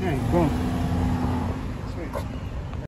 Okay, boom.